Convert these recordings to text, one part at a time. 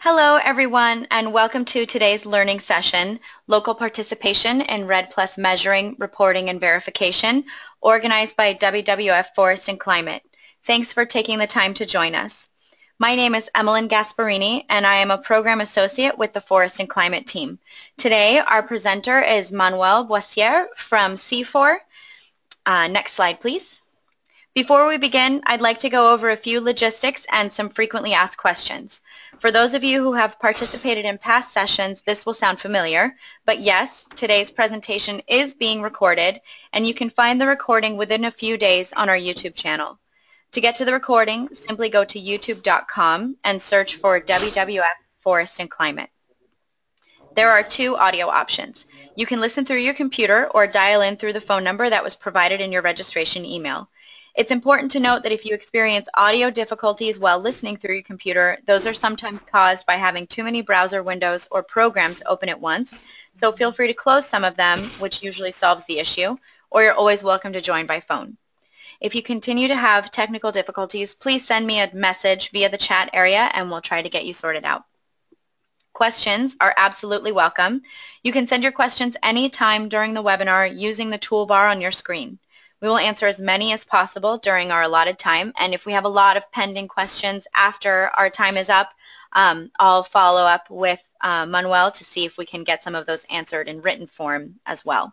Hello everyone and welcome to today's learning session, Local Participation in REDD Plus Measuring, Reporting and Verification, organized by WWF Forest and Climate. Thanks for taking the time to join us. My name is Emmeline Gasparini and I am a Program Associate with the Forest and Climate team. Today our presenter is Manuel Boissière from CIFOR. Uh, next slide please. Before we begin, I'd like to go over a few logistics and some frequently asked questions. For those of you who have participated in past sessions, this will sound familiar, but yes, today's presentation is being recorded, and you can find the recording within a few days on our YouTube channel. To get to the recording, simply go to youtube.com and search for WWF Forest and Climate. There are two audio options. You can listen through your computer or dial in through the phone number that was provided in your registration email. It's important to note that if you experience audio difficulties while listening through your computer, those are sometimes caused by having too many browser windows or programs open at once. So feel free to close some of them, which usually solves the issue, or you're always welcome to join by phone. If you continue to have technical difficulties, please send me a message via the chat area and we'll try to get you sorted out. Questions are absolutely welcome. You can send your questions anytime during the webinar using the toolbar on your screen. We will answer as many as possible during our allotted time, and if we have a lot of pending questions after our time is up, um, I'll follow up with uh, Manuel to see if we can get some of those answered in written form as well.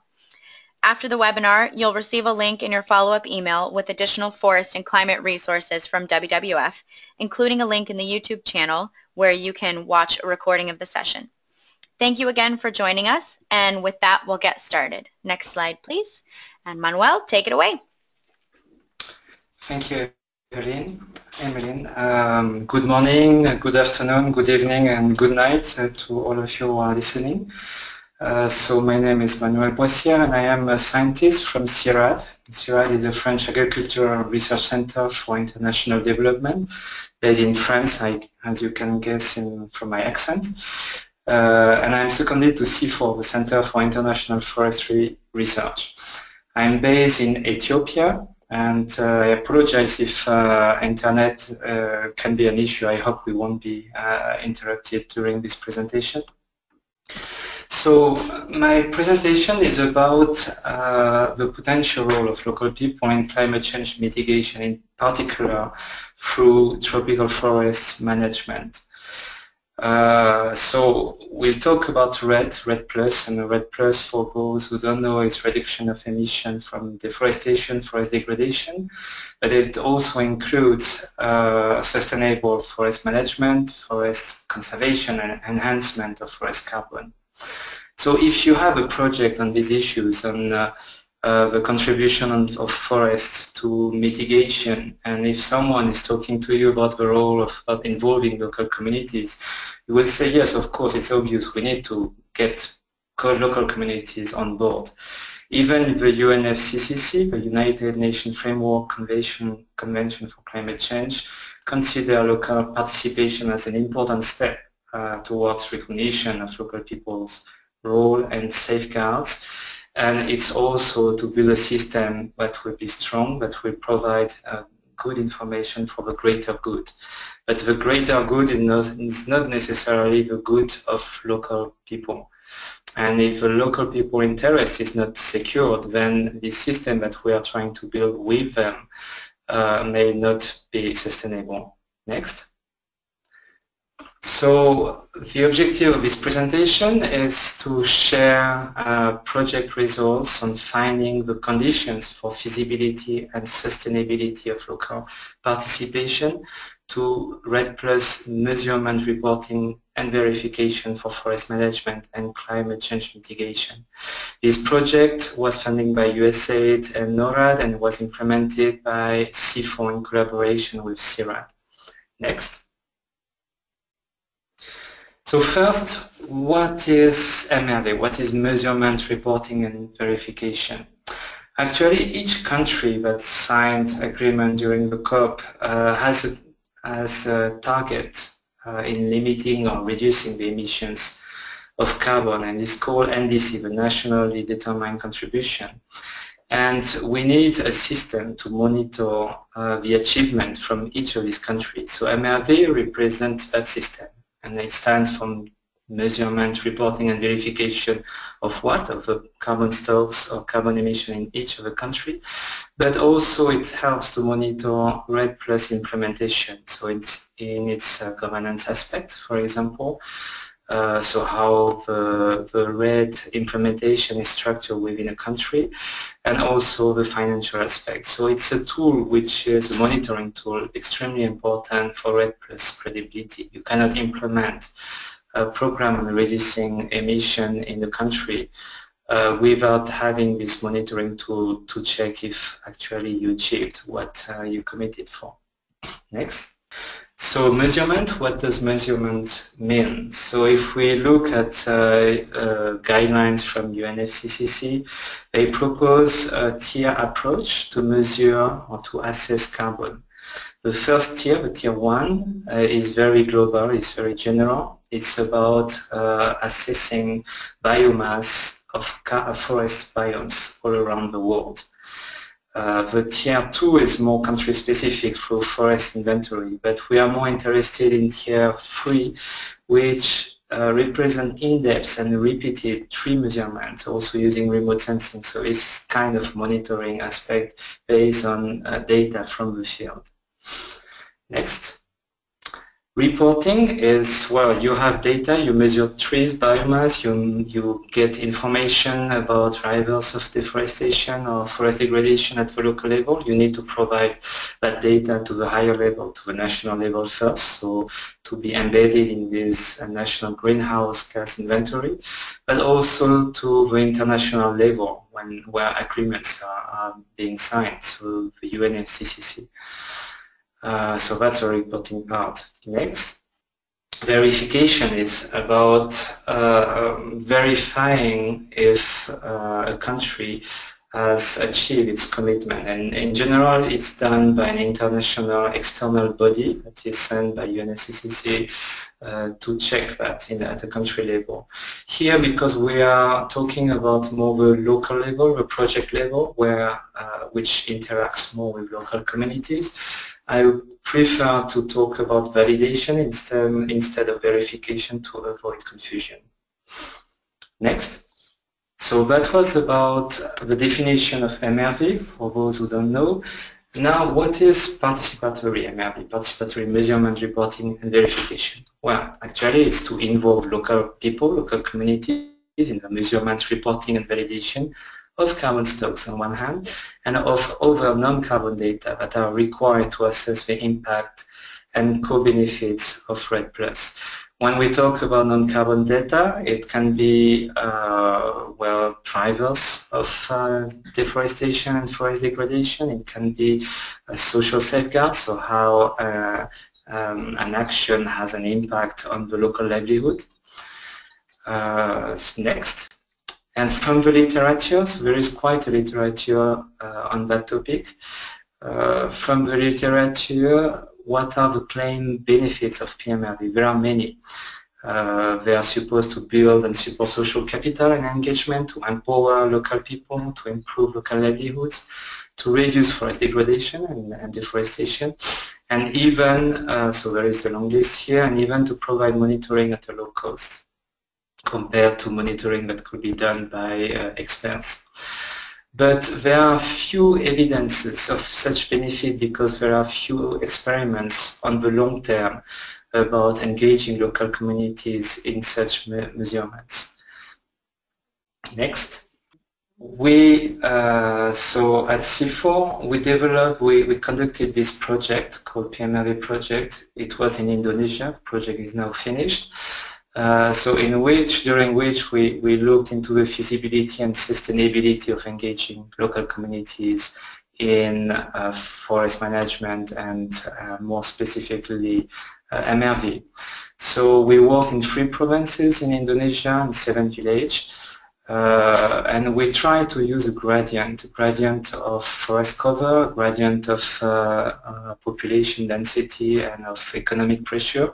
After the webinar, you'll receive a link in your follow-up email with additional forest and climate resources from WWF, including a link in the YouTube channel where you can watch a recording of the session. Thank you again for joining us, and with that, we'll get started. Next slide, please. And Manuel, take it away. Thank you, Evelyn. Evelyn. Um, good morning, good afternoon, good evening, and good night uh, to all of you who are listening. Uh, so my name is Manuel Boissière and I am a scientist from CIRAD. CIRAD is a French agricultural research center for international development based in France, I, as you can guess in, from my accent. Uh, and I'm seconded to CIFOR, the Center for International Forestry Research. I'm based in Ethiopia and uh, I apologize if uh, internet uh, can be an issue. I hope we won't be uh, interrupted during this presentation. So my presentation is about uh, the potential role of local people in climate change mitigation, in particular through tropical forest management. Uh, so we'll talk about REDD, REDD Plus, and REDD Plus for those who don't know is reduction of emission from deforestation, forest degradation, but it also includes uh, sustainable forest management, forest conservation, and enhancement of forest carbon. So if you have a project on these issues, on uh, uh, the contribution of forests to mitigation. And if someone is talking to you about the role of, of, involving local communities, you will say, yes, of course, it's obvious we need to get local communities on board. Even the UNFCCC, the United Nations Framework Convention, Convention for Climate Change, consider local participation as an important step uh, towards recognition of local people's role and safeguards and it's also to build a system that will be strong, that will provide uh, good information for the greater good. But the greater good is not, necessarily the good of local people. And if the local people interest is not secured, then the system that we are trying to build with them uh, may not be sustainable. Next. So the objective of this presentation is to share uh, project results on finding the conditions for feasibility and sustainability of local participation to REDD Plus measurement reporting and verification for forest management and climate change mitigation. This project was funded by USAID and NORAD and was implemented by CIFOR in collaboration with CIRAD. Next. So first, what is MRV? What is measurement, reporting, and verification? Actually, each country that signed agreement during the COP uh, has, a, has a target uh, in limiting or reducing the emissions of carbon, and it's called NDC, the Nationally Determined Contribution. And we need a system to monitor uh, the achievement from each of these countries. So MRV represents that system and it stands for measurement, reporting and verification of what? Of the carbon stocks or carbon emission in each of the country. But also it helps to monitor REDD Plus implementation. So it's in its uh, governance aspect, for example. Uh, so how the, the REDD implementation is structured within a country and also the financial aspect. So it's a tool which is a monitoring tool extremely important for REDD Plus credibility. You cannot implement a program on reducing emission in the country uh, without having this monitoring tool to check if actually you achieved what uh, you committed for. Next. So measurement, what does measurement mean? So if we look at uh, uh, guidelines from UNFCCC, they propose a tier approach to measure or to assess carbon. The first tier, the tier one, uh, is very global, it's very general. It's about uh, assessing biomass of forest biomes all around the world. Uh, the tier 2 is more country specific through forest inventory, but we are more interested in tier 3, which uh, represent in-depth and repeated tree measurements, also using remote sensing. So it's kind of monitoring aspect based on uh, data from the field. Next. Reporting is, well, you have data, you measure trees, biomass, you, you get information about drivers of deforestation or forest degradation at the local level. You need to provide that data to the higher level, to the national level first, so to be embedded in this uh, national greenhouse gas inventory, but also to the international level when where agreements are, are being signed through the UNFCCC. Uh, so that's a reporting part. Next, verification is about uh, verifying if uh, a country has achieved its commitment. And in general, it's done by an international external body that is sent by UNFCCC uh, to check that in, at the country level. Here, because we are talking about more the local level, the project level, where uh, which interacts more with local communities, I would prefer to talk about validation instead, instead of verification to avoid confusion. Next. So that was about the definition of MRV, for those who don't know. Now, what is participatory MRV, participatory measurement, reporting, and verification? Well, actually, it's to involve local people, local communities in the measurement, reporting, and validation of carbon stocks on one hand and of other non-carbon data that are required to assess the impact and co-benefits of REDD+. When we talk about non-carbon data, it can be, uh, well, drivers of uh, deforestation and forest degradation. It can be social safeguards, so how uh, um, an action has an impact on the local livelihood. Uh, next. And from the literature, so there is quite a literature uh, on that topic. Uh, from the literature, what are the claim benefits of PMRV? There are many. Uh, they are supposed to build and support social capital and engagement, to empower local people, to improve local livelihoods, to reduce forest degradation and, and deforestation, and even, uh, so there is a long list here, and even to provide monitoring at a low cost compared to monitoring that could be done by uh, experts. But there are few evidences of such benefit because there are few experiments on the long term about engaging local communities in such me measurements. Next. We, uh, so at CIFOR, we developed, we, we conducted this project called PMRV project. It was in Indonesia, project is now finished. Uh, so in which, during which we, we looked into the feasibility and sustainability of engaging local communities in uh, forest management and uh, more specifically uh, MRV. So we worked in three provinces in Indonesia and seven villages. Uh, and we try to use a gradient, a gradient of forest cover, gradient of population density and of economic pressure.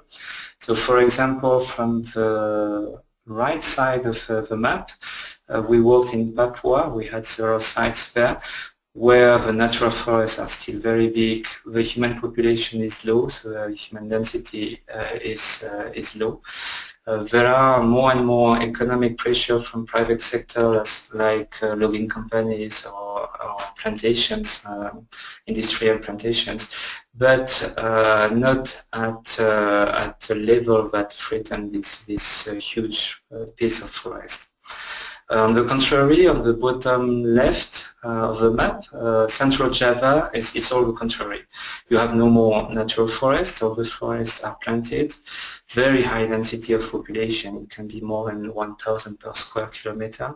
So for example, from the right side of uh, the map, uh, we worked in Papua, we had several sites there, where the natural forests are still very big, the human population is low, so the human density uh, is, uh, is low. Uh, there are more and more economic pressure from private sectors like uh, logging companies or, or plantations, um, industrial plantations, but uh, not at, at a level that threatens this, this huge piece of forest. On the contrary, on the bottom left uh, of the map, uh, Central Java is, is all the contrary. You have no more natural forests, all the forests are planted, very high density of population, it can be more than 1,000 per square kilometer.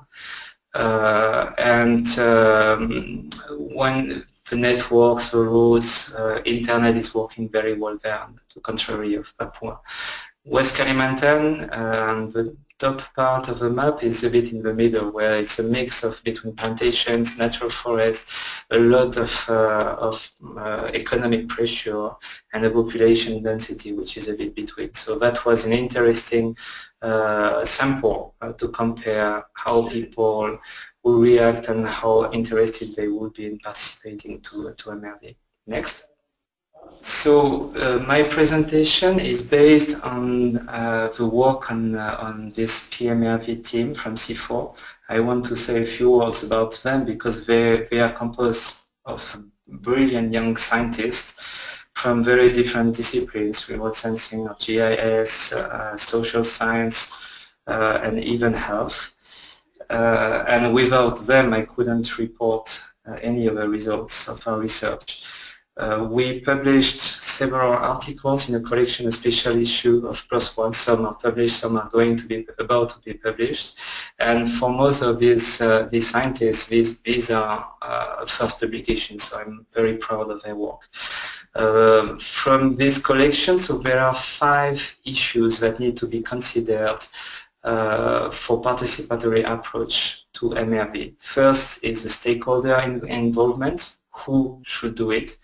Uh, and um, when the networks, the roads, uh, internet is working very well there, on the contrary of Papua. West Kalimantan, um, the top part of the map is a bit in the middle where it's a mix of between plantations, natural forests, a lot of, uh, of uh, economic pressure and a population density which is a bit between. So that was an interesting uh, sample uh, to compare how people will react and how interested they would be in participating to, to MRV. Next. So uh, my presentation is based on uh, the work on, uh, on this PMRV team from CIFOR. I want to say a few words about them because they, they are composed of brilliant young scientists from very different disciplines, remote sensing, GIS, uh, social science, uh, and even health. Uh, and without them, I couldn't report any of the results of our research. Uh, we published several articles in a collection, a special issue of PLOS ONE. Some are published, some are going to be about to be published. And for most of these, uh, these scientists, these, these are uh, first publications, so I'm very proud of their work. Um, from this collection, so there are five issues that need to be considered uh, for participatory approach to MRV. First is the stakeholder in involvement who should do it.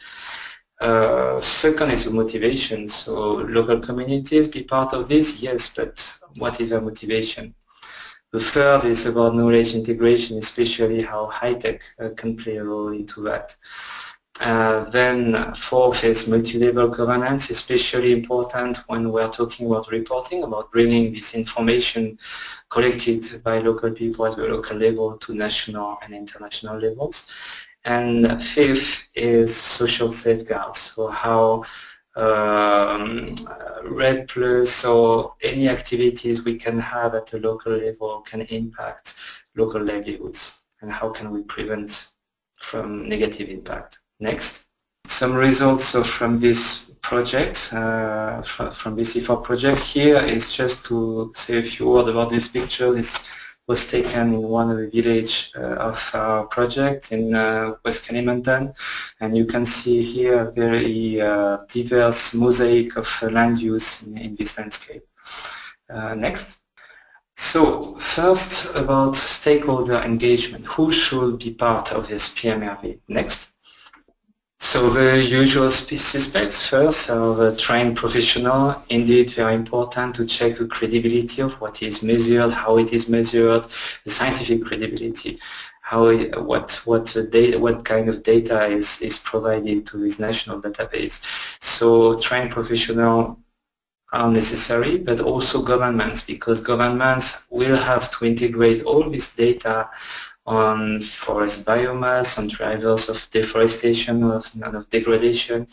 Uh, second is the motivation. So local communities be part of this? Yes, but what is their motivation? The third is about knowledge integration, especially how high-tech uh, can play a role into that. Uh, then fourth is multi-level governance, especially important when we're talking about reporting, about bringing this information collected by local people at the local level to national and international levels. And fifth is social safeguards, so how um, REDD Plus or any activities we can have at a local level can impact local livelihoods and how can we prevent from negative impact. Next. Some results from this project, uh, from, from this CIFOR project. Here is just to say a few words about these pictures. It's was taken in one of the village uh, of our project in uh, West Kalimantan and you can see here a very uh, diverse mosaic of land use in, in this landscape. next. So first about stakeholder engagement. Who should be part of this PMRV? Next. So the usual suspects first are the trained professional. Indeed, very important to check the credibility of what is measured, how it is measured, the scientific credibility, how it, what what data, what kind of data is is provided to this national database. So trained professional are necessary, but also governments, because governments will have to integrate all this data on forest biomass, on drivers of deforestation, of, of degradation,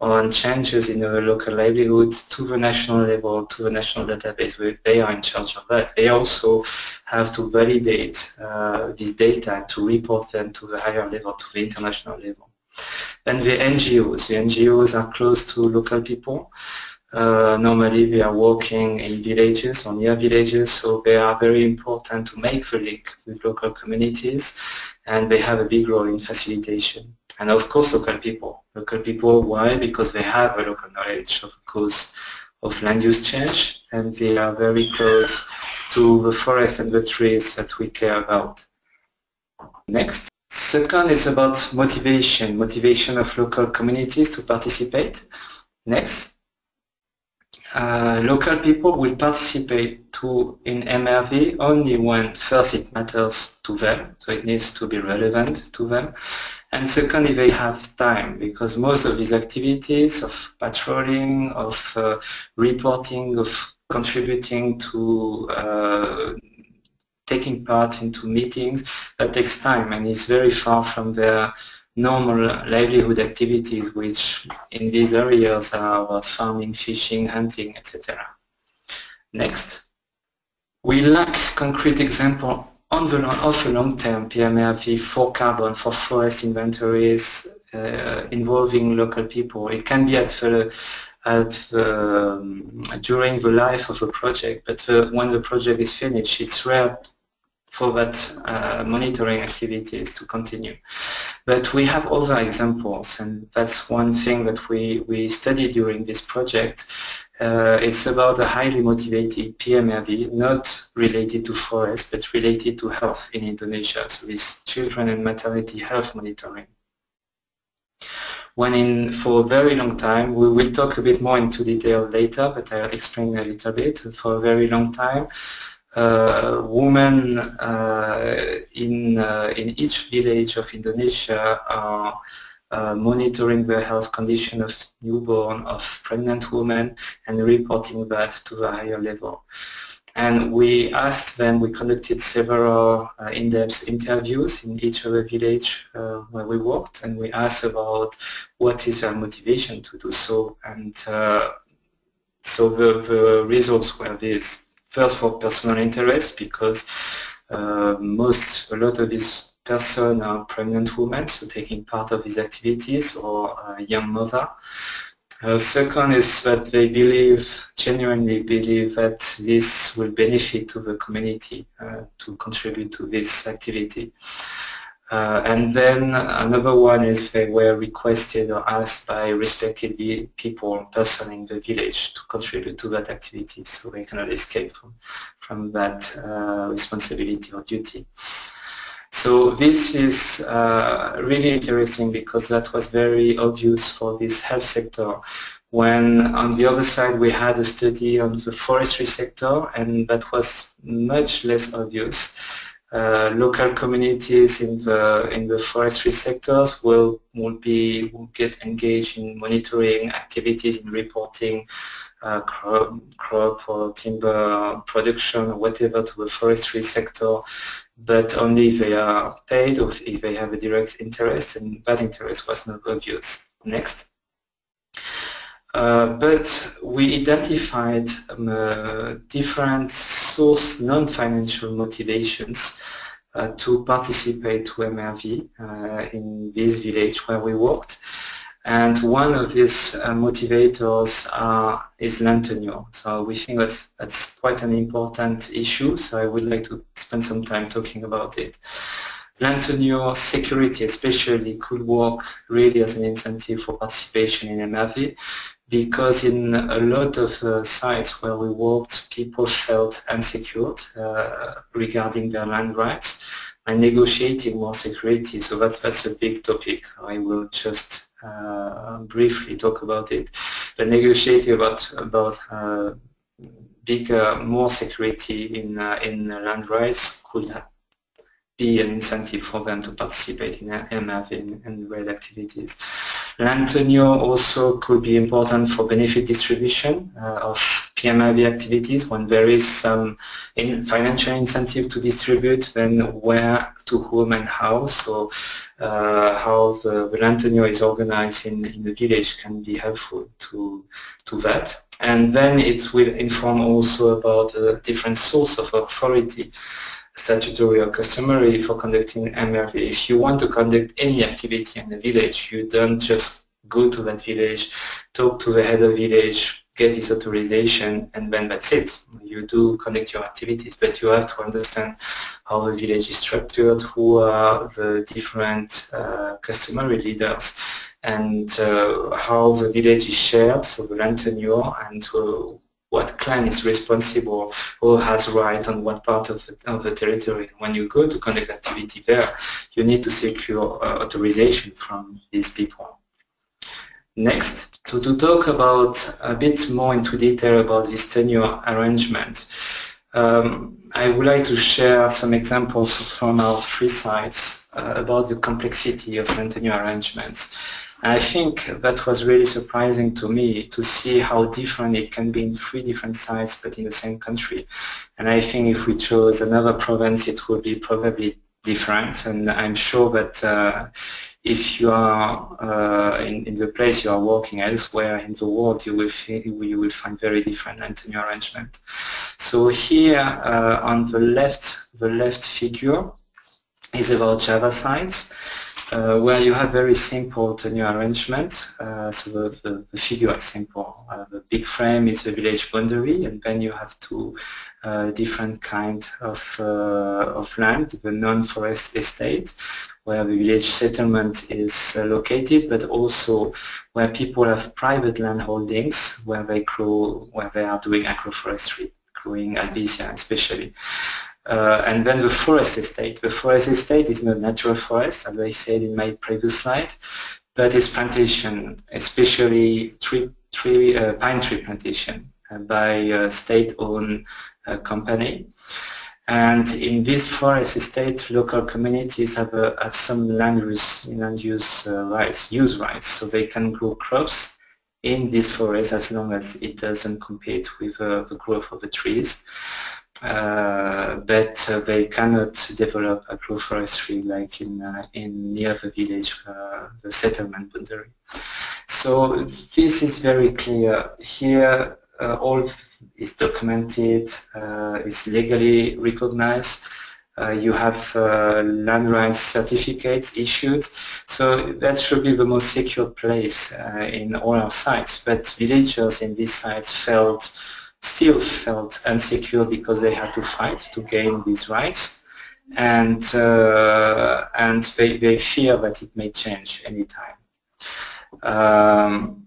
on changes in the local livelihoods to the national level, to the national database. They are in charge of that. They also have to validate uh, this data to report them to the higher level, to the international level. And the NGOs. The NGOs are close to local people. Uh, normally they are working in villages or near villages, so they are very important to make the link with local communities and they have a big role in facilitation. And of course local people. Local people, why? Because they have a local knowledge of cause of land use change and they are very close to the forest and the trees that we care about. Next. Second is about motivation, motivation of local communities to participate. Next. Uh, local people will participate to in MRV only when first it matters to them, so it needs to be relevant to them, And secondly, they have time because most of these activities of patrolling, of uh, reporting, of contributing to uh, taking part into meetings, that takes time and is very far from their normal livelihood activities, which in these areas are about farming, fishing, hunting, etc. Next. We lack concrete example on the long, of a long-term PMRV for carbon, for forest inventories uh, involving local people. It can be at the, at the, um, during the life of a project, but the, when the project is finished, it's rare for that uh, monitoring activities to continue. But we have other examples, and that's one thing that we, we studied during this project. Uh, it's about a highly motivated PMRV, not related to forest, but related to health in Indonesia, so this children and maternity health monitoring. When in, for a very long time, we will talk a bit more into detail later, but I'll explain a little bit. For a very long time, uh, women uh, in, uh, in each village of Indonesia are uh, monitoring the health condition of newborn, of pregnant women, and reporting that to the higher level. And we asked them, we conducted several uh, in-depth interviews in each of the village uh, where we worked, and we asked about what is their motivation to do so. And so the, the results were these first for personal interest because uh, most, a lot of these persons are pregnant women, so taking part of these activities or a young mother. Uh, second is that they believe, genuinely believe that this will benefit to the community uh, to contribute to this activity. Uh, and then another one is they were requested or asked by respected people, person in the village to contribute to that activity so they cannot escape from, from that uh, responsibility or duty. So this is uh, really interesting because that was very obvious for this health sector when on the other side we had a study on the forestry sector and that was much less obvious. Uh, local communities in the in the forestry sectors will will be will get engaged in monitoring activities in reporting uh, crop, crop or timber production or whatever to the forestry sector, but only if they are paid or if they have a direct interest, and that interest was not obvious. Next. Uh, but we identified um, uh, different source non-financial motivations uh, to participate to MRV uh, in this village where we worked. And one of these uh, motivators is land tenure. So we think that's, that's quite an important issue, so I would like to spend some time talking about it land tenure security especially could work really as an incentive for participation in MRV because in a lot of uh, sites where we worked, people felt insecure uh, regarding their land rights and negotiating more security. So that's that's a big topic. I will just uh, briefly talk about it. But negotiating about about uh, bigger, more security in uh, in land rights could be an incentive for them to participate in MRV and, and REDD activities. Land tenure also could be important for benefit distribution uh, of PMRV activities when there is some in financial incentive to distribute, then where, to whom and how. So uh, how the, the, is organized in, in the village can be helpful to, to that. And then it will inform also about a different source of authority statutory or customary for conducting MRV. If you want to conduct any activity in the village, you don't just go to that village, talk to the head of village, get his authorization, and then that's it. You do conduct your activities, but you have to understand how the village is structured, who are the different uh, customary leaders, and uh, how the village is shared, so the land tenure, and uh, what clan is responsible, who has right on what part of the, of the territory. When you go to conduct activity there, you need to secure uh, authorization from these people. Next, so to talk about a bit more into detail about this tenure arrangement, Um, I would like to share some examples from our three sites uh, about the complexity of tenure arrangements. I think that was really surprising to me to see how different it can be in three different sites but in the same country. And I think if we chose another province it would be probably different and I'm sure that uh, if you are uh, in, in, the place you are working elsewhere in the world, you will, you will find very different land tenure arrangement. So here uh, on the left, the left figure is about Java sites. Uh, where you have very simple tenure arrangements. Uh, so the, the, the, figure is simple. Uh, the big frame is the village boundary, and then you have two uh, different kind of, uh, of land, the non-forest estate, where the village settlement is uh, located, but also where people have private land holdings where they grow, where they are doing agroforestry, growing albizia especially. Uh, and then the forest estate. The forest estate is not natural forest, as I said in my previous slide, but it's plantation, especially tree, tree, uh, pine tree plantation uh, by a state-owned uh, company. And in this forest estate, local communities have, a, have some land use, land use uh, rights, use rights, so they can grow crops in this forest as long as it doesn't compete with uh, the growth of the trees. Uh, but uh, they cannot develop agroforestry like in uh, in near the village, the settlement boundary. So this is very clear. Here, all is documented, is legally recognized. Uh, you have uh, land rights certificates issued. So that should be the most secure place uh, in all our sites. But villagers in these sites felt still felt insecure because they had to fight to gain these rights and uh, and they, they fear that it may change anytime. Um,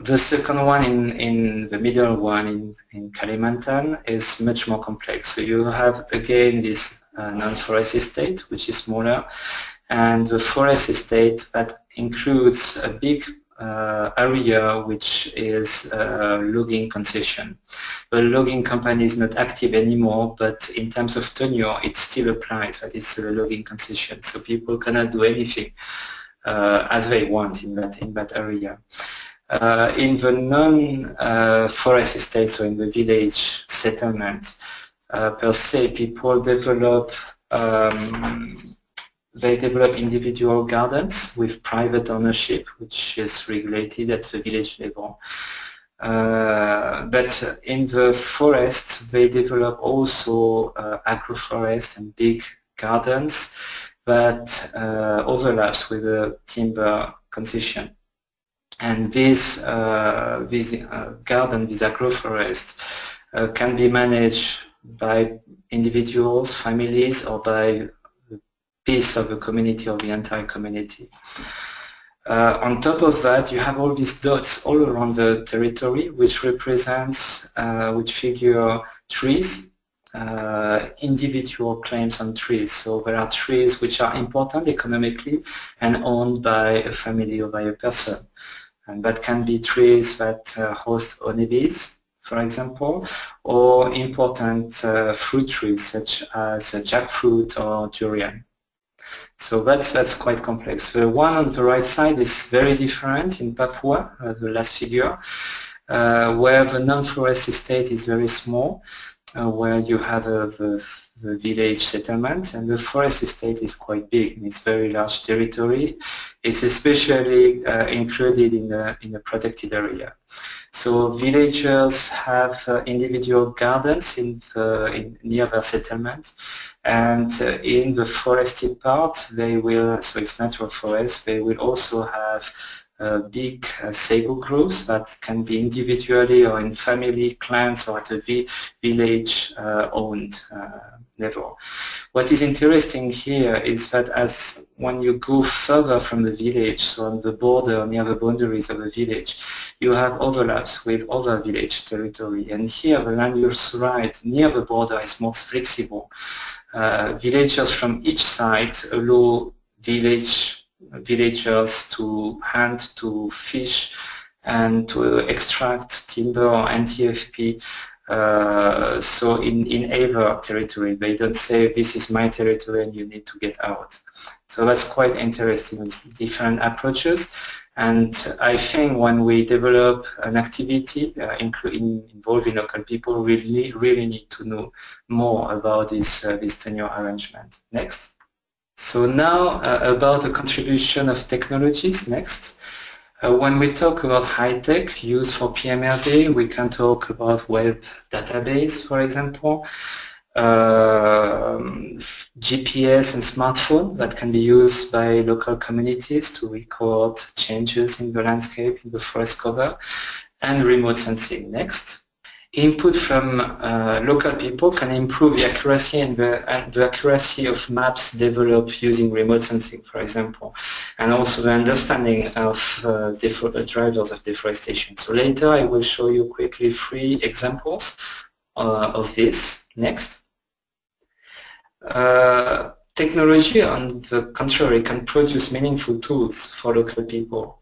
the second one in, in the middle one in, in Kalimantan is much more complex. So you have again this uh, non-forest estate which is smaller and the forest estate that includes a big uh, area which is uh, logging concession. The logging company is not active anymore, but in terms of tenure, it still applies. That is a logging concession, so people cannot do anything uh, as they want in that in that area. Uh, in the non-forest uh, estate, so in the village settlement, uh, per se, people develop um, they develop individual gardens with private ownership, which is regulated at the village level. Uh, but in the forest, they develop also uh, agroforest and big gardens that uh, overlaps with the timber concession. And this, uh, this uh, garden, this agroforest, uh, can be managed by individuals, families, or by piece of the community or the entire community. Uh, on top of that, you have all these dots all around the territory, which represents, uh, which figure trees, uh, individual claims on trees. So there are trees which are important economically and owned by a family or by a person. And that can be trees that uh, host honeybees, for example, or important uh, fruit trees such as jackfruit or durian. So that's, that's quite complex. The one on the right side is very different in Papua, uh, the last figure, uh, where the non-forest estate is very small, uh, where you have the, the, village settlement, and the forest estate is quite big. It's very large territory. It's especially uh, included in the, in the protected area. So villagers have uh, individual gardens in, the, in near their settlement, and uh, in the forested part, they will, so it's natural forest, they will also have big uh, sago groves that can be individually or in family, clans or at a vi village uh, owned uh, level. What is interesting here is that as when you go further from the village, so on the border, near the boundaries of the village, you have overlaps with other village territory. And here the land use right near the border is most flexible uh, villagers from each site allow village villagers to hunt, to fish, and to extract timber or NTFP uh, so in, in either territory, they don't say this is my territory and you need to get out. So that's quite interesting different approaches. And I think when we develop an activity uh, including involving local people, we really, really need to know more about this, uh, this tenure arrangement. Next. So now uh, about the contribution of technologies. Next. Uh, when we talk about high-tech used for PMRV, we can talk about web database, for example, uh, GPS and smartphone that can be used by local communities to record changes in the landscape, in the forest cover, and remote sensing. Next. Input from uh, local people can improve the accuracy and the, and the, accuracy of maps developed using remote sensing, for example, and also the understanding of uh, drivers of deforestation. So later I will show you quickly three examples uh, of this. Next. Uh, technology, on the contrary, can produce meaningful tools for local people.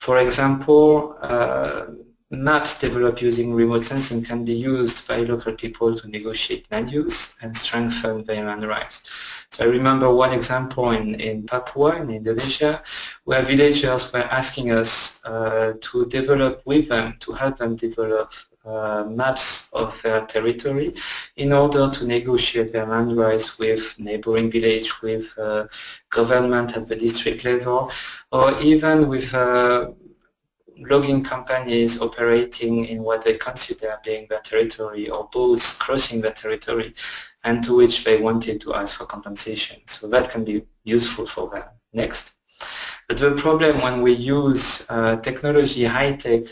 For example, uh, maps developed using remote sensing can be used by local people to negotiate land use and strengthen their land rights. So I remember one example in, in Papua, in Indonesia, where villagers were asking us uh, to develop with them, to help them develop uh, maps of their territory in order to negotiate their land rights with neighboring village, with uh, government at the district level, or even with uh, logging companies operating in what they consider being their territory or boats crossing their territory and to which they wanted to ask for compensation. So that can be useful for them. Next. But the problem when we use uh, technology, high-tech,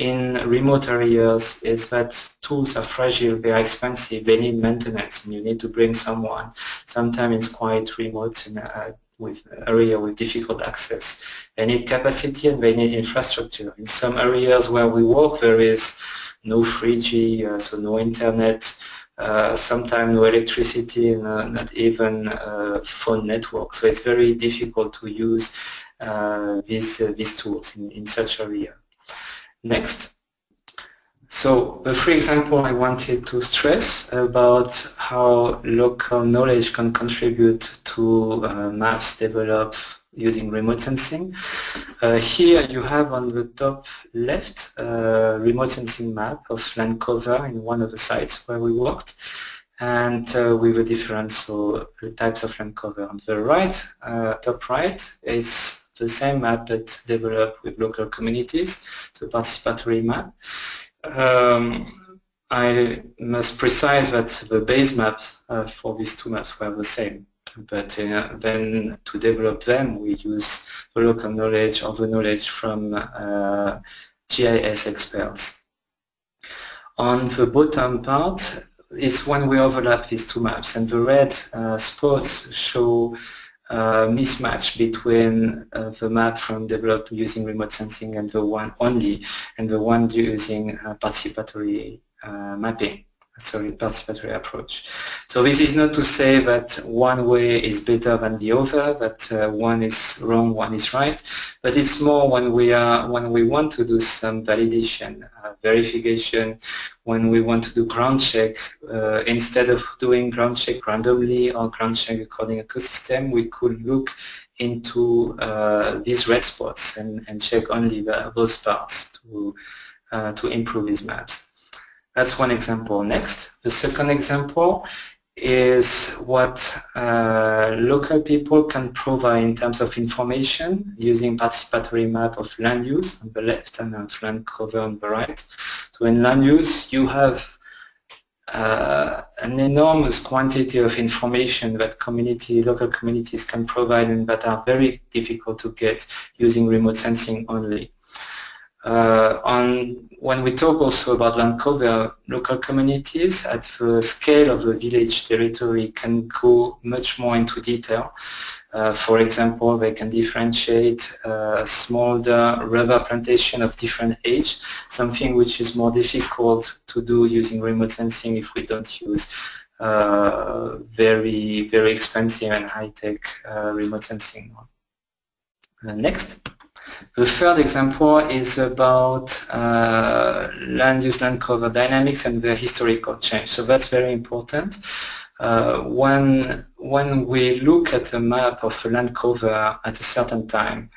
in remote areas is that tools are fragile, they are expensive, they need maintenance, and you need to bring someone. Sometimes it's quite remote and uh, with area with difficult access. They need capacity and they need infrastructure. In some areas where we work, there is no 3G, uh, so no internet, uh, sometimes no electricity, uh, not even uh, phone network. So it's very difficult to use uh, these, uh, these tools in, in such area. Next. So the three example I wanted to stress about how local knowledge can contribute to uh, maps developed using remote sensing. Uh, here you have on the top left a remote sensing map of land cover in one of the sites where we worked and uh, with a difference so the types of land cover. On the right, uh, top right is the same map that developed with local communities, so participatory map. Um, I must precise that the base maps uh, for these two maps were the same. But uh, then to develop them, we use the local knowledge or the knowledge from uh, GIS experts. On the bottom part is when we overlap these two maps, and the red uh, spots show uh, mismatch between uh, the map from developed using remote sensing and the one only, and the one using uh, participatory uh, mapping sorry, participatory approach. So this is not to say that one way is better than the other, that uh, one is wrong, one is right, but it's more when we are when we want to do some validation, uh, verification, when we want to do ground check, uh, instead of doing ground check randomly or ground check according ecosystem, we could look into uh, these red spots and, and check only the, those parts to, uh, to improve these maps. That's one example. Next, the second example is what uh, local people can provide in terms of information using participatory map of land use on the left and of land cover on the right. So in land use, you have uh, an enormous quantity of information that community, local communities can provide and that are very difficult to get using remote sensing only. Uh, on when we talk also about land cover, local communities at the scale of a village territory can go much more into detail. Uh, for example, they can differentiate uh, smallholder rubber plantation of different age, something which is more difficult to do using remote sensing if we don't use uh, very, very expensive and high-tech uh, remote sensing. Uh, next. The third example is about uh, land use land cover dynamics and the historical change. So that's very important. Uh, when, when we look at a map of a land cover at a certain time,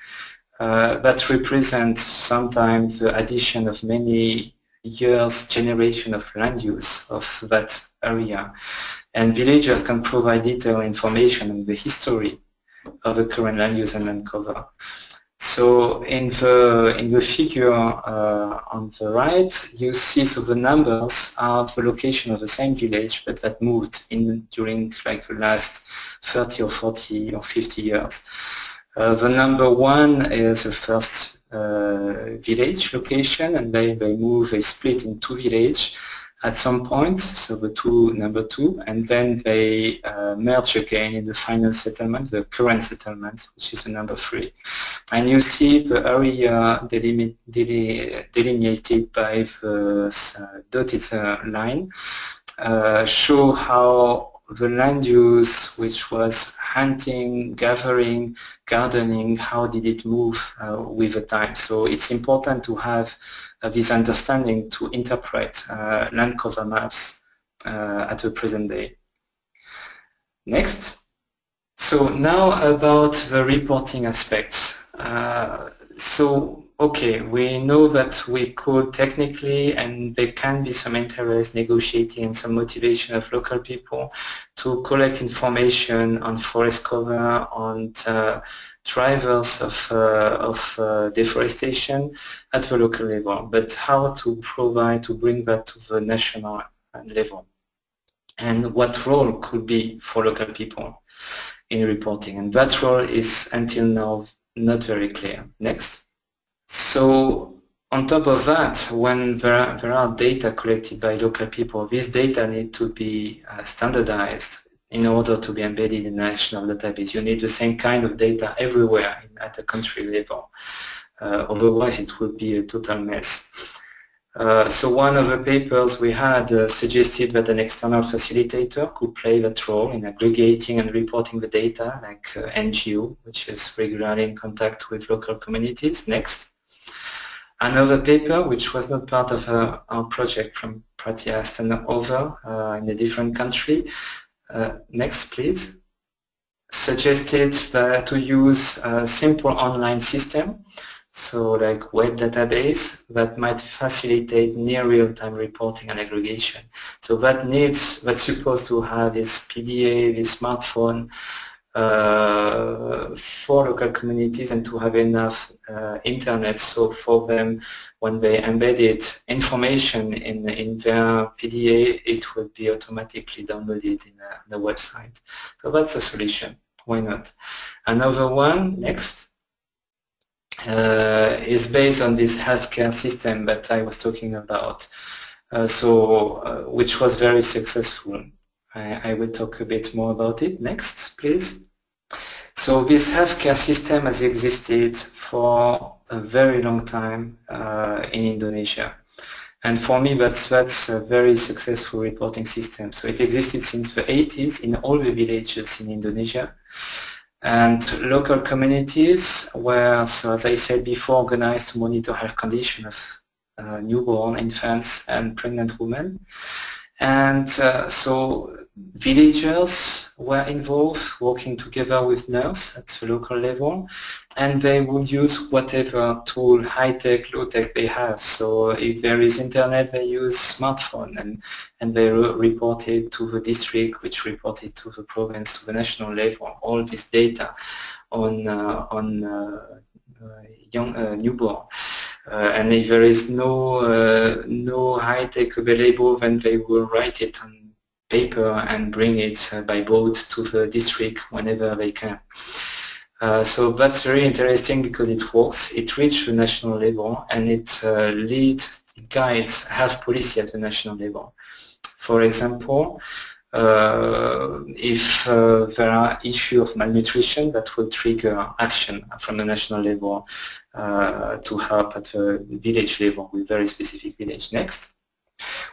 uh, that represents sometimes the addition of many years, generation of land use of that area. And villagers can provide detailed information on the history of the current land use and land cover. So in the in the figure uh, on the right, you see so the numbers are the location of the same village, but that moved in during like the last 30 or 40 or 50 years. Uh, the number one is the first uh, village location, and they they move they split in two villages at some point, so the two number two, and then they uh, merge again in the final settlement, the current settlement, which is the number three. And you see the area delineated by the uh, dotted uh, line uh, show how the land use, which was hunting, gathering, gardening, how did it move uh, with the time. So it's important to have this understanding to interpret uh, land cover maps uh, at the present day. Next. So now about the reporting aspects. Uh, so okay, we know that we could technically, and there can be some interest, negotiating, and some motivation of local people to collect information on forest cover, on drivers of, uh, of uh, deforestation at the local level, but how to provide, to bring that to the national level, and what role could be for local people in reporting. And that role is until now not very clear. Next. So on top of that, when there are, there are data collected by local people, this data need to be uh, standardized in order to be embedded in a national database. You need the same kind of data everywhere at the country level. Uh, otherwise, it would be a total mess. Uh, so one of the papers we had uh, suggested that an external facilitator could play that role in aggregating and reporting the data, like uh, NGO, which is regularly in contact with local communities. Next. Another paper, which was not part of uh, our project from Pratia Astana over uh, in a different country, uh, next please, suggested to use a simple online system, so like web database that might facilitate near real-time reporting and aggregation. So that needs, that's supposed to have this PDA, this smartphone, uh, for local communities and to have enough uh, internet so for them when they embedded information in, in their PDA it would be automatically downloaded in the website. So that's a solution. Why not? Another one, next, uh, is based on this healthcare system that I was talking about, uh, so uh, which was very successful. I, I will talk a bit more about it. Next, please. So this healthcare system has existed for a very long time uh, in Indonesia. And for me, that's, that's a very successful reporting system. So it existed since the 80s in all the villages in Indonesia. And local communities were, so as I said before, organized to monitor health conditions of uh, newborn infants and pregnant women. And uh, so villagers were involved, working together with nurses at the local level, and they would use whatever tool, high-tech, low-tech they have. So if there is internet, they use smartphone, and, and they reported to the district, which reported to the province, to the national level, all this data on, uh, on uh young uh, newborn. Uh, and if there is no uh, no high tech available, then they will write it on paper and bring it uh, by boat to the district whenever they can. Uh, so that's very interesting because it works, it reaches the national level and it uh, leads, it guides health policy at the national level. For example, uh, if there are issues of malnutrition that will trigger action from the national level uh, to help at the village level with very specific village. Next.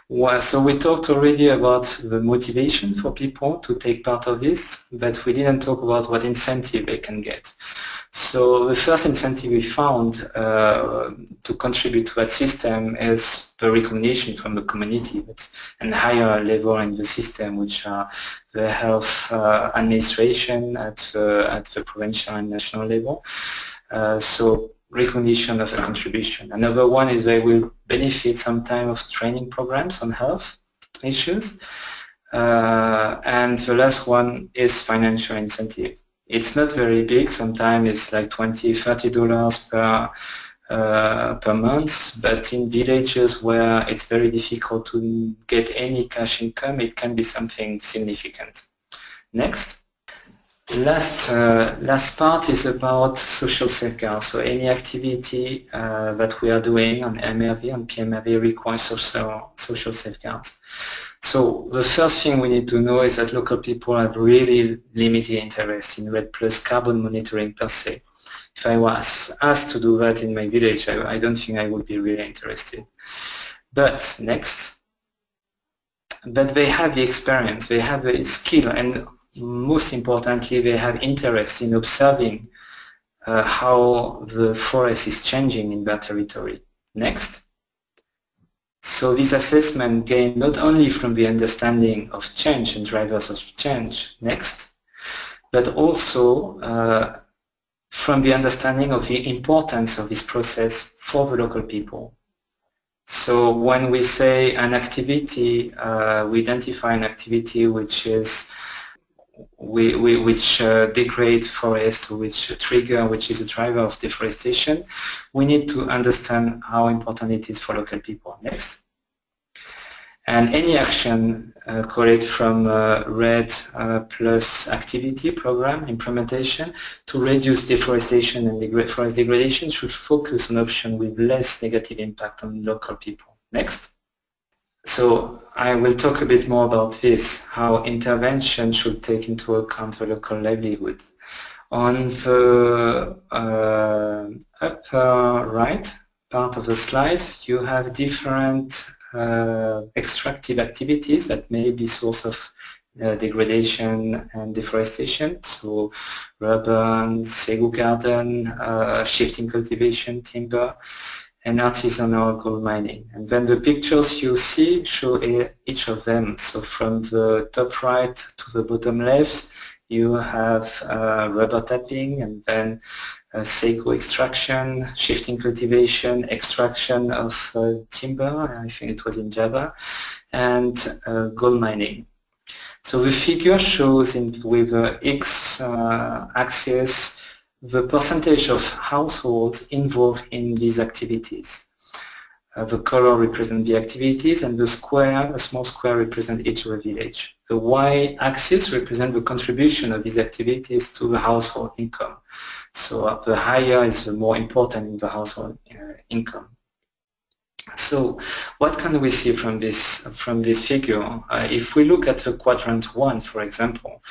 Well, so we talked already about the motivation for people to take part of this, but we didn't talk about what incentive they can get. So the first incentive we found uh, to contribute to that system is the recognition from the community and higher level in the system, which are the health uh, administration at the, at the provincial and national level. Uh, so recognition of a contribution. Another one is they will benefit some time of training programs on health issues. Uh, and the last one is financial incentive. It's not very big. Sometimes it's like 20, 30 dollars per uh, per month, but in villages where it's very difficult to get any cash income, it can be something significant. Next. Last, uh, last part is about social safeguards. So any activity uh, that we are doing on MRV, on PMRV requires social, social safeguards. So the first thing we need to know is that local people have really limited interest in REDD Plus carbon monitoring per se. If I was asked to do that in my village, I, I don't think I would be really interested. But next, but they have the experience, they have the skill, and most importantly, they have interest in observing uh, how the forest is changing in their territory. Next. So this assessment gained not only from the understanding of change and drivers of change, next, but also uh, from the understanding of the importance of this process for the local people. So when we say an activity, uh, we identify an activity which is we, we, which uh, degrade forest, which trigger, which is a driver of deforestation, we need to understand how important it is for local people. Next. And any action uh, correct from uh, REDD uh, plus activity program implementation to reduce deforestation and forest degradation should focus on options with less negative impact on local people. Next. So I will talk a bit more about this, how intervention should take into account the local livelihood. On the uh, upper right part of the slide, you have different uh, extractive activities that may be source of uh, degradation and deforestation. So rubber, sago garden, uh, shifting cultivation, timber, and artisanal gold mining. And then the pictures you see show each of them. So from the top right to the bottom left, you have uh, rubber tapping and then uh, extraction, shifting cultivation, extraction of uh, timber, I think it was in Java, and uh, gold mining. So the figure shows in, with the x-axis uh, the percentage of households involved in these activities. Uh, the color represents the activities and the square, a small square, represents each village. The y-axis represents the contribution of these activities to the household income. So uh, the higher is the more important in the household uh, income. So what can we see from this from this figure? Uh, if we look at the quadrant one, for example,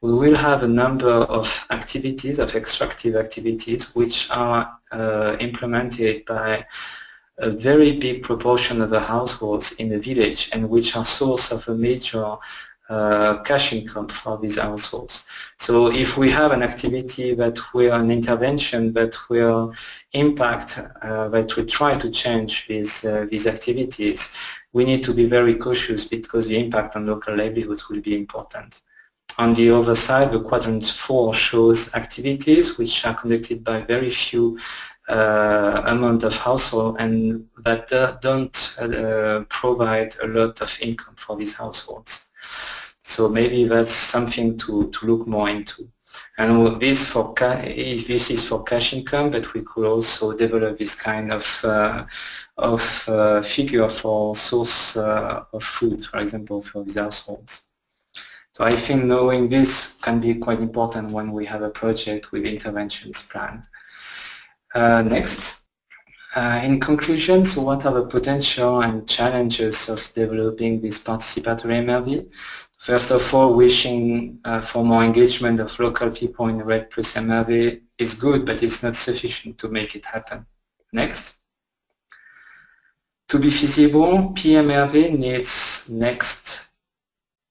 we will have a number of activities, of extractive activities, which are uh, implemented by a very big proportion of the households in the village and which are source of a major uh, cash income for these households. So if we have an activity that will, an intervention that will impact, uh, that we try to change these, uh, these activities, we need to be very cautious because the impact on local livelihoods will be important. On the other side, the quadrant 4 shows activities which are conducted by very few uh, amount of household and that don't uh, provide a lot of income for these households. So maybe that's something to, to look more into. And this for this is for cash income, but we could also develop this kind of uh, of uh, figure for source uh, of food, for example, for these households. So I think knowing this can be quite important when we have a project with interventions planned. Uh, next. Uh, in conclusion, so what are the potential and challenges of developing this participatory MRV? First of all, wishing uh, for more engagement of local people in REDD plus MRV is good, but it's not sufficient to make it happen. Next. to be feasible, PMRV needs next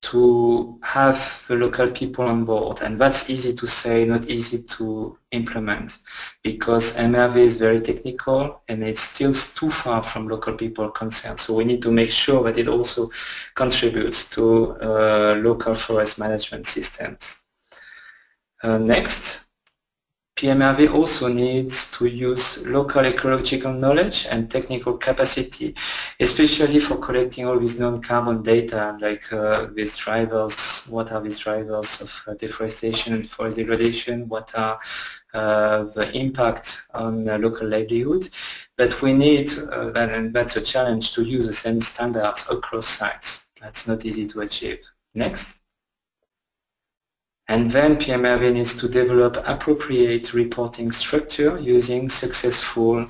to have the local people on board. And that's easy to say, not easy to implement because MRV is very technical and it's still too far from local people concerned. So we need to make sure that it also contributes to uh, local forest management systems. Uh, next, PMRV also needs to use local ecological knowledge and technical capacity, especially for collecting all these non-carbon data, like uh, these drivers, what are these drivers of uh, deforestation and forest degradation, what are uh, the impact on local livelihood. But we need, uh, and that's a challenge, to use the same standards across sites. That's not easy to achieve. Next. And then PMRV needs to develop appropriate reporting structure using successful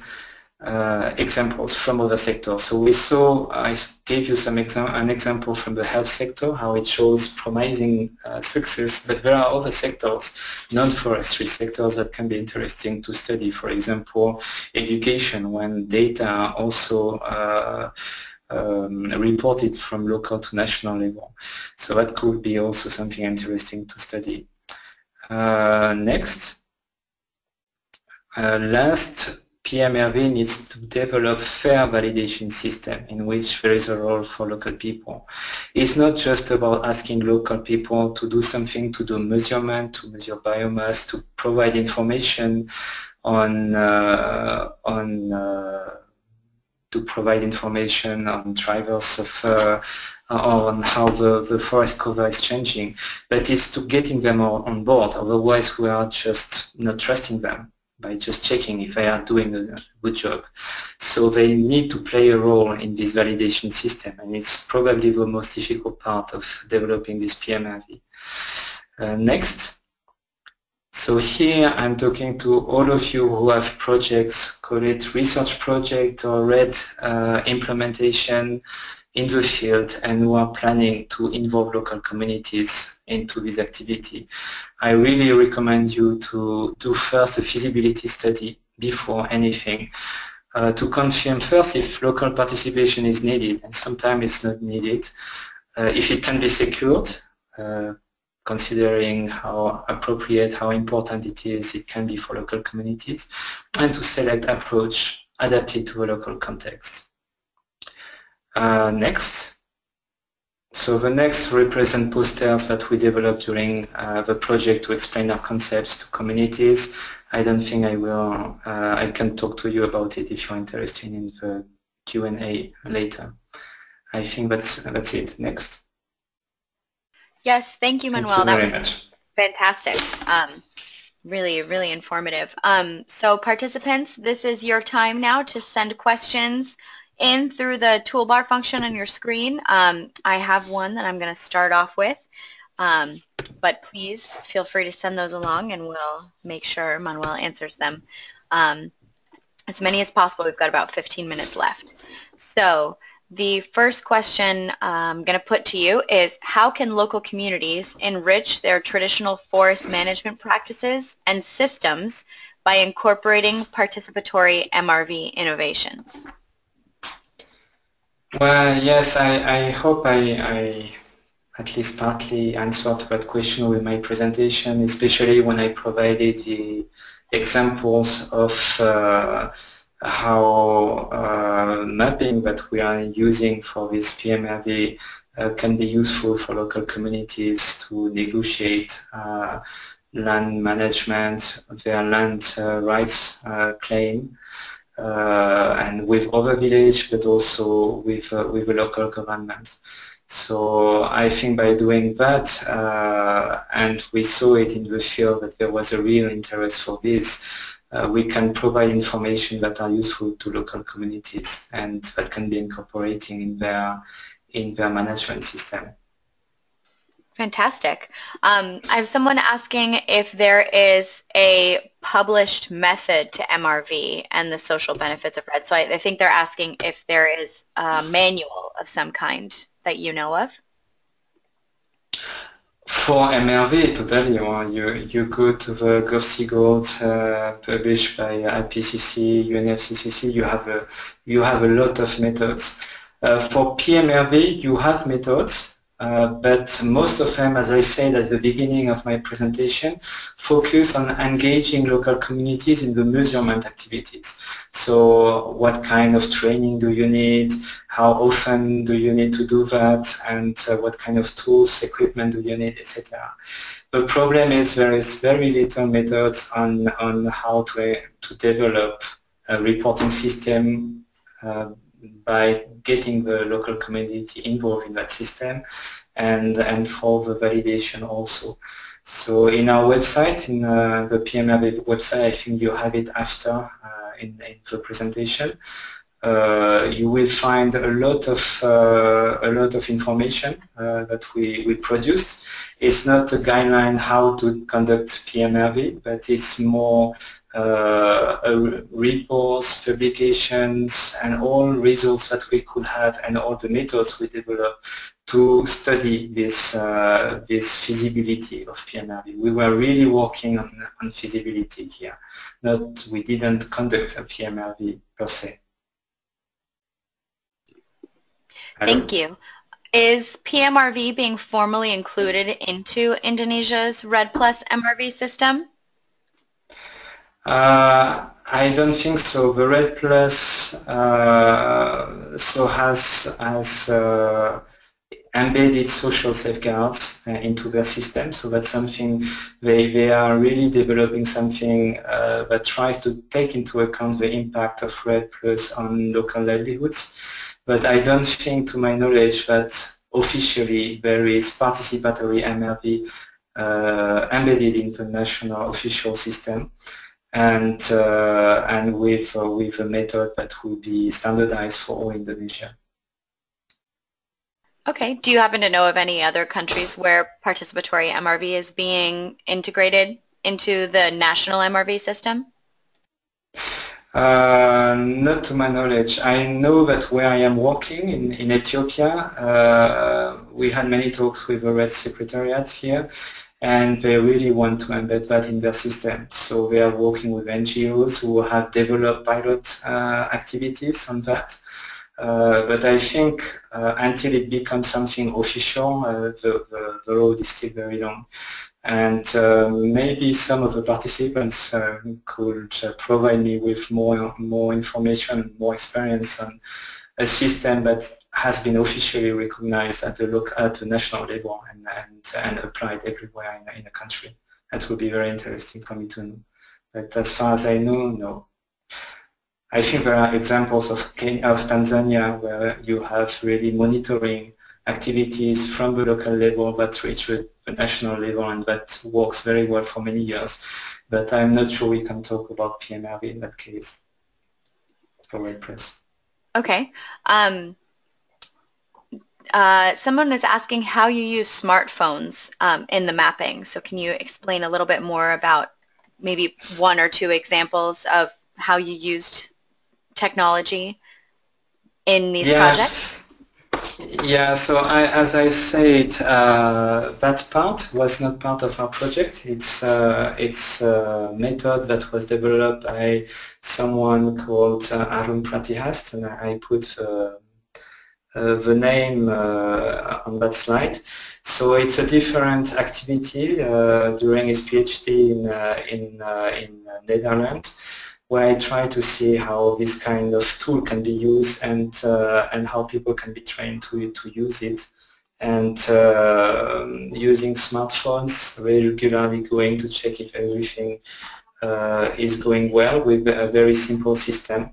uh, examples from other sectors. So we saw, I gave you some exa an example from the health sector, how it shows promising uh, success, but there are other sectors, non-forestry sectors that can be interesting to study. For example, education, when data also uh, um, reported from local to national level. So that could be also something interesting to study. Uh, next, uh, last, PMRV needs to develop fair validation system in which there is a role for local people. It's not just about asking local people to do something, to do measurement, to measure biomass, to provide information on uh, on uh, to provide information on drivers of uh, on how the, the forest cover is changing, but it's to getting them on board. Otherwise, we are just not trusting them by just checking if they are doing a good job. So they need to play a role in this validation system, and it's probably the most difficult part of developing this PMRV. Uh, next. So here I'm talking to all of you who have projects, call it research project or REDD uh, implementation in the field and who are planning to involve local communities into this activity. I really recommend you to do first a feasibility study before anything uh, to confirm first if local participation is needed and sometimes it's not needed. Uh, if it can be secured, uh, considering how appropriate, how important it is, it can be for local communities, and to select approach adapted to a local context. Uh, next. So the next represent posters that we developed during uh, the project to explain our concepts to communities. I don't think I will, uh, I can talk to you about it if you're interested in the Q&A later. I think that's, that's it. Next. Yes, thank you, Manuel. Thank you that was much. fantastic. Um, really, really informative. Um, so participants, this is your time now to send questions in through the toolbar function on your screen. Um, I have one that I'm going to start off with, um, but please feel free to send those along and we'll make sure Manuel answers them. Um, as many as possible. We've got about 15 minutes left. So the first question I'm going to put to you is how can local communities enrich their traditional forest management practices and systems by incorporating participatory MRV innovations? Well, yes, I, I hope I, I at least partly answered that question with my presentation, especially when I provided the examples of uh, how uh, mapping that we are using for this PMRV uh, can be useful for local communities to negotiate uh, land management, their land uh, rights uh, claim, uh, and with other village, but also with with the local government. So I think by doing that, uh, and we saw it in the field that there was a real interest for this, uh, we can provide information that are useful to local communities and that can be incorporating in their in their management system. Fantastic. Um, I have someone asking if there is a published method to MRV and the social benefits of REDD. So I, I think they're asking if there is a manual of some kind that you know of. For MRV, totally. You, you go to the GOFC-GOLD uh, published by IPCC, UNFCCC, you have a, you have a lot of methods. Uh, for PMRV, you have methods, uh, but most of them, as I said at the beginning of my presentation, focus on engaging local communities in the measurement activities. So what kind of training do you need? How often do you need to do that? And uh, what kind of tools, equipment do you need, etc. The problem is there is very little methods on, on how to, to develop a reporting system uh, by getting the local community involved in that system and, and for the validation also. So in our website, in uh, the PMRV website, I think you have it after uh, in, in, the presentation. Uh, you will find a lot of uh, a lot of information uh, that we, we produced. It's not a guideline how to conduct PMRV, but it's more uh, reports, publications, and all results that we could have and all the methods we developed to study this, uh, this feasibility of PMRV. We were really working on, on feasibility here. Not, we didn't conduct a PMRV per se. Thank you. Is PMRV being formally included into Indonesia's REDD Plus MRV system? Uh, I don't think so. The REDD Plus uh, so has has uh, embedded social safeguards uh, into their system. So that's something they they are really developing something uh, that tries to take into account the impact of REDD Plus on local livelihoods. But I don't think, to my knowledge, that officially there is participatory MRV uh, embedded into national official system and uh, and with uh, with a method that will be standardized for all Indonesia. Okay. Do you happen to know of any other countries where participatory MRV is being integrated into the national MRV system? Uh, not to my knowledge. I know that where I am working in, in Ethiopia, uh, we had many talks with the REDD Secretariat here, and they really want to embed that in their system. So they are working with NGOs who have developed pilot uh, activities on that. Uh, but I think uh, until it becomes something official, uh, the, the, the, road is still very long. And uh, maybe some of the participants uh, could provide me with more, more information, more experience on a system that has been officially recognized at the local, at the national level and, and, and applied everywhere in, in the country. That would be very interesting for me to know. But as far as I know, no. I think there are examples of, of Tanzania where you have really monitoring activities from the local level that reach the national level and that works very well for many years. But I'm not sure we can talk about PMRV in that case for REDD Plus. Okay. Um, uh, someone is asking how you use smartphones um, in the mapping. So can you explain a little bit more about maybe one or two examples of how you used technology in these yeah. projects? Yeah, so I, as I said, uh, that part was not part of our project. It's uh, it's a method that was developed by someone called uh, Arun Pratihast, and I put uh, uh, the name uh, on that slide. So it's a different activity during his PhD in in in Netherlands where I try to see how this kind of tool can be used and uh, and how people can be trained to to use it. And uh, using smartphones regularly going to check if everything uh, is going well with a very simple system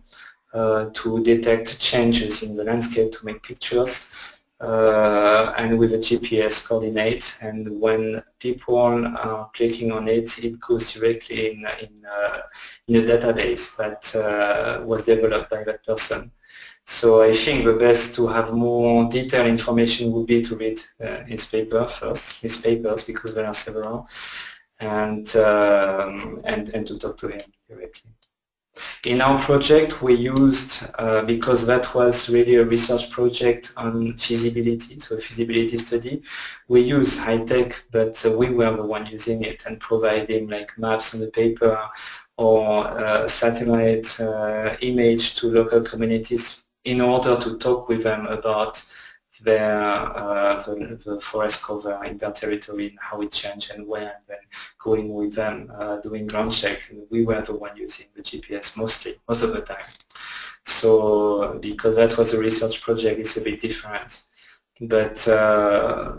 uh, to detect changes in the landscape to make pictures uh, and with a GPS coordinate and when people are clicking on it, it goes directly in, in, uh, in a database that uh, was developed by that person. So I think the best to have more detailed information would be to read uh, his paper first, his papers because there are several, and, um, and, and to talk to him directly. In our project, we used, uh, because that was really a research project on feasibility, so feasibility study, we used high-tech, but uh, we were the one using it and providing like maps on the paper or uh, satellite uh, image to local communities in order to talk with them about their uh, the, the, forest cover in their territory and how it changed and where, and then going with them uh, doing ground check. And we were the one using the GPS mostly, most of the time. So because that was a research project, it's a bit different. But uh,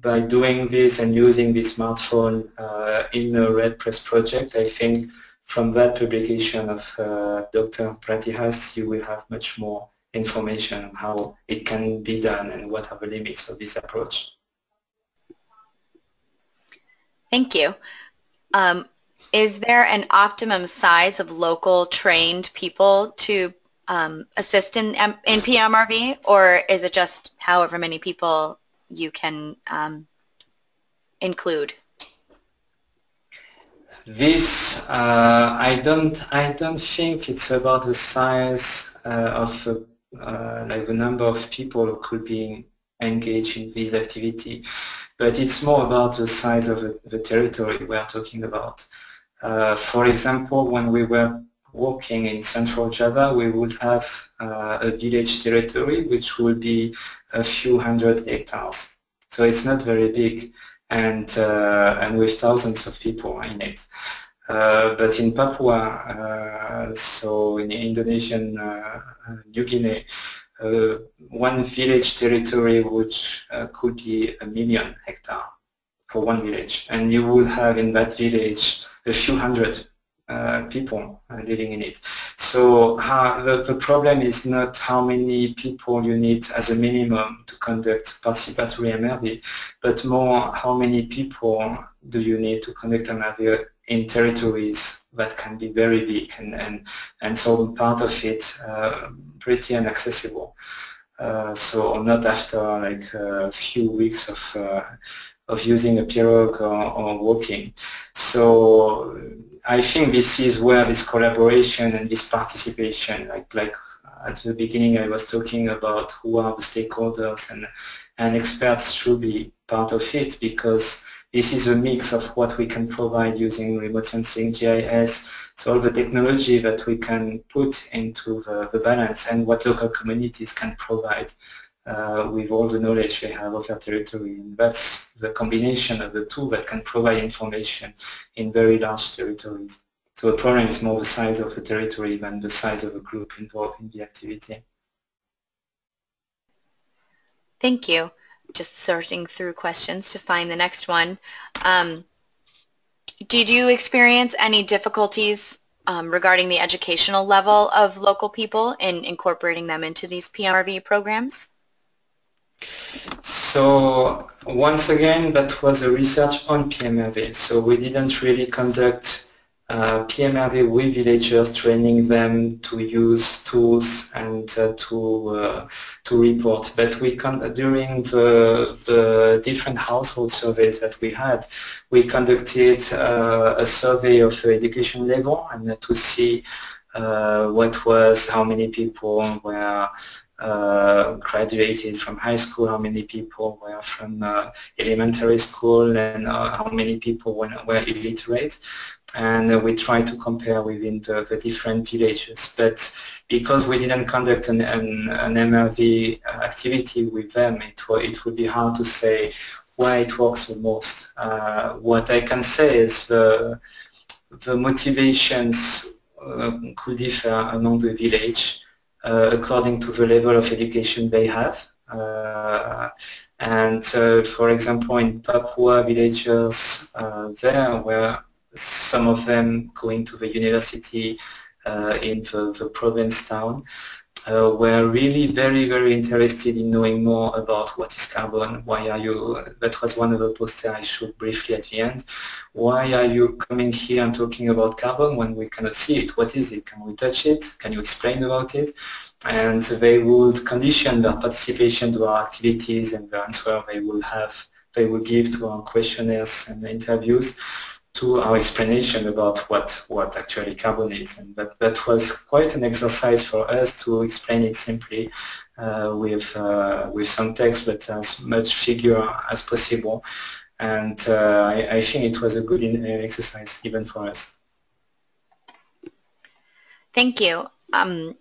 by doing this and using this smartphone uh, in a REDD+ project, I think from that publication of uh, Dr. Pratihast, you will have much more information on how it can be done and what are the limits of this approach. Thank you. Um, is there an optimum size of local trained people to um, assist in, in PMRV or is it just however many people you can um, include? This uh, I don't I don't think it's about the size uh, of uh, like the number of people who could be engaged in this activity, but it's more about the size of the, the territory we are talking about. Uh, for example, when we were working in central Java, we would have uh, a village territory which would be a few hundred hectares. So it's not very big and, uh, and with thousands of people in it. Uh, but in Papua, uh, so in Indonesian uh, New Guinea, uh, one village territory which uh, could be a million hectare for one village, and you will have in that village a few hundred uh, people living in it. So the, the, problem is not how many people you need as a minimum to conduct participatory MRV, but more how many people do you need to conduct MRV in territories that can be very big and, and, and so part of it uh, pretty inaccessible. Uh, so not after like a few weeks of, uh, of using a pirogue or, or, walking. So I think this is where this collaboration and this participation, like, like at the beginning I was talking about who are the stakeholders and, and experts should be part of it because this is a mix of what we can provide using remote sensing, GIS, so all the technology that we can put into the, the balance and what local communities can provide uh, with all the knowledge they have of their territory. And that's the combination of the two that can provide information in very large territories. So the problem is more the size of the territory than the size of the group involved in the activity. Thank you just sorting through questions to find the next one. Um, did you experience any difficulties um, regarding the educational level of local people in incorporating them into these PMRV programs? So once again, that was a research on PMRV. So we didn't really conduct uh, PMRV with villagers, training them to use tools and uh, to uh, to report. But we con- during the the different household surveys that we had, we conducted uh, a survey of education level and to see uh, what was how many people were uh, graduated from high school, how many people were from uh, elementary school, and uh, how many people were, were illiterate and uh, we try to compare within the, the, different villages. But because we didn't conduct an, an, an MRV activity with them, it, it would be hard to say why it works the most. Uh, what I can say is the, the motivations could differ among the village according to the level of education they have. Uh, and uh, for example, in Papua villages, there were some of them going to the university uh, in the, the, province town, uh, were really very, very interested in knowing more about what is carbon, why are you, that was one of the posters I showed briefly at the end, why are you coming here and talking about carbon when we cannot see it, what is it, can we touch it, can you explain about it, and they would condition their participation to our activities and the answer they will have, they will give to our questionnaires and interviews to our explanation about what, what actually carbon is. And that, that was quite an exercise for us to explain it simply uh, with, uh, with some text, but as much figure as possible. And uh, I, I, think it was a good in, exercise even for us. Thank you. Um,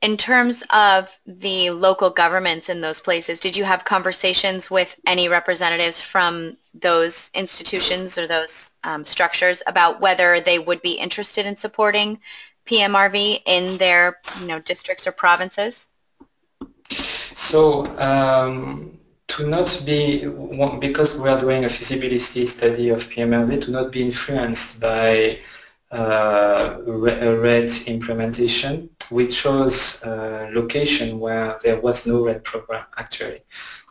in terms of the local governments in those places, did you have conversations with any representatives from those institutions or those um, structures about whether they would be interested in supporting PMRV in their you know, districts or provinces? So um, to not be, because we are doing a feasibility study of PMRV, to not be influenced by uh, REDD implementation, we chose a location where there was no REDD program actually.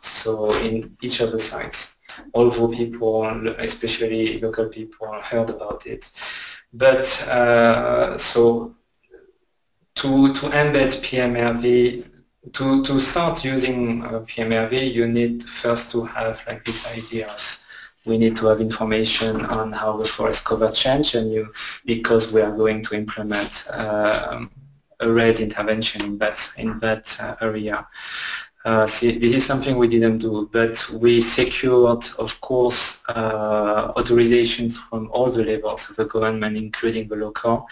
So in each of the sites, although people, especially local people, heard about it. But uh, so to, to embed PMRV, to, to start using uh, PMRV, you need first to have like this idea of we need to have information on how the forest cover change and you, because we are going to implement um, a REDD intervention in that, in that uh, area. Uh, see, this is something we didn't do, but we secured, of course, uh, authorization from all the levels of the government, including the local,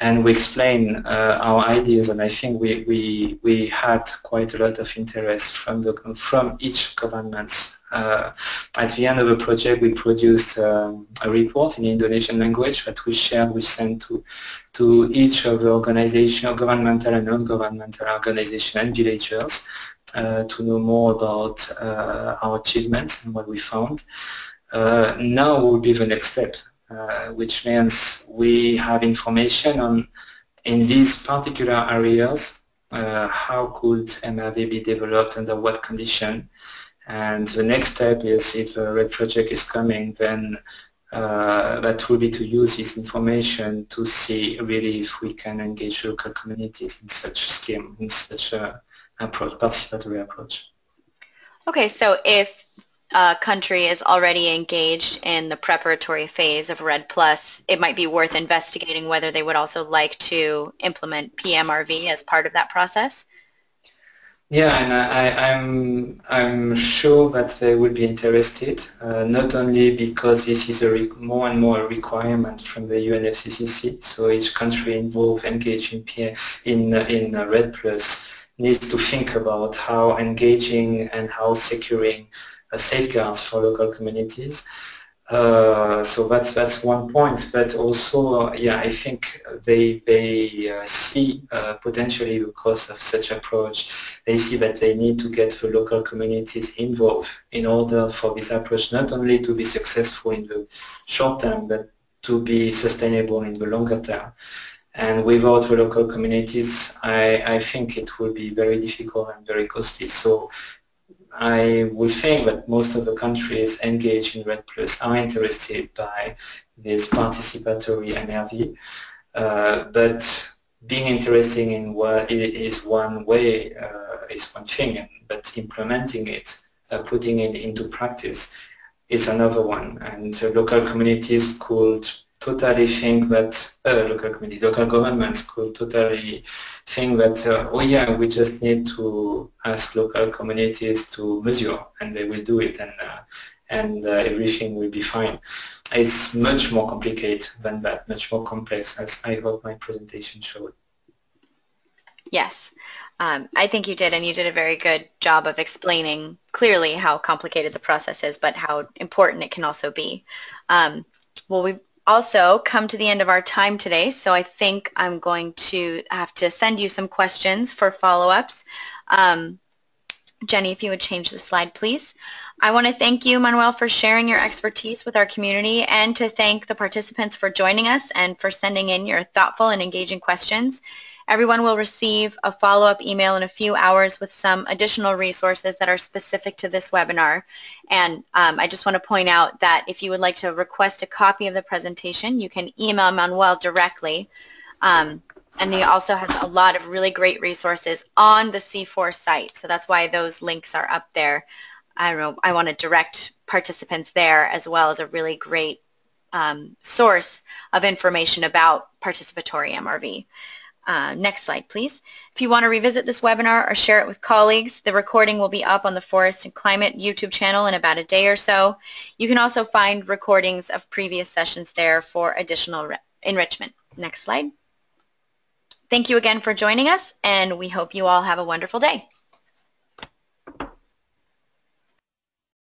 and we explain uh, our ideas and I think we, we, we had quite a lot of interest from, the, from each government. Uh, at the end of the project we produced um, a report in Indonesian language that we shared, we sent to, to each of the organization, governmental and non-governmental organizations and villagers to know more about uh, our achievements and what we found. Uh, now will be the next step. Uh, which means we have information on in these particular areas uh, how could MRV be developed under what condition and the next step is if a REDD project is coming then uh, that will be to use this information to see really if we can engage local communities in such a scheme, in such a approach, participatory approach. Okay, so if a country is already engaged in the preparatory phase of REDD Plus, it might be worth investigating whether they would also like to implement PMRV as part of that process. Yeah, and I, am I'm, I'm sure that they would be interested, uh, not only because this is a more and more a requirement from the UNFCCC, so each country involved engaged in, in, in REDD Plus needs to think about how engaging and how securing uh, safeguards for local communities. Uh, so that's that's one point, but also, uh, yeah, I think they they uh, see uh, potentially because of such approach, they see that they need to get the local communities involved in order for this approach not only to be successful in the short term, but to be sustainable in the longer term. And without the local communities, I, I think it will be very difficult and very costly. So I would think that most of the countries engaged in REDD Plus are interested by this participatory MRV, uh, but being interested in what is one way uh, is one thing, but implementing it, uh, putting it into practice is another one. And local communities could totally think that uh, local communities, local governments could totally think that, uh, oh yeah, we just need to ask local communities to measure and they will do it and, uh, and uh, everything will be fine. It's much more complicated than that, much more complex as I hope my presentation showed. Yes, um, I think you did, and you did a very good job of explaining clearly how complicated the process is, but how important it can also be. Um, well, we also come to the end of our time today, so I think I'm going to have to send you some questions for follow-ups. Um, Jenny, if you would change the slide, please. I want to thank you, Manuel, for sharing your expertise with our community and to thank the participants for joining us and for sending in your thoughtful and engaging questions. Everyone will receive a follow-up email in a few hours with some additional resources that are specific to this webinar. And um, I just want to point out that if you would like to request a copy of the presentation, you can email Manuel directly. Um, and he also has a lot of really great resources on the CIFOR site. So that's why those links are up there. I know, I want to direct participants there as well as a really great um, source of information about participatory MRV. Uh, next slide, please. If you want to revisit this webinar or share it with colleagues, the recording will be up on the Forest and Climate YouTube channel in about a day or so. You can also find recordings of previous sessions there for additional enrichment. Next slide. Thank you again for joining us, and we hope you all have a wonderful day.